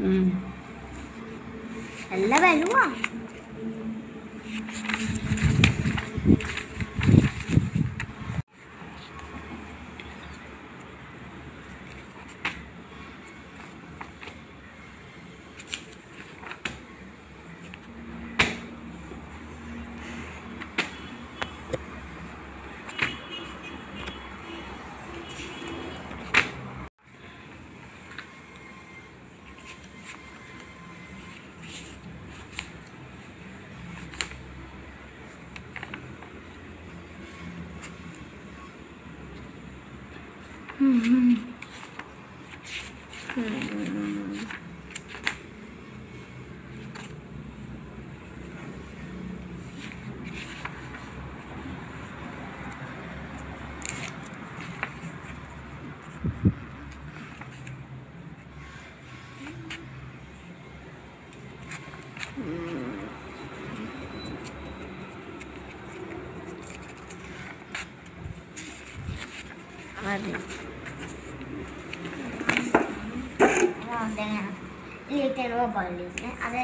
ഉം. നല്ല വിലവാ Allez. देना लेते हैं वो बॉलीवुड में अरे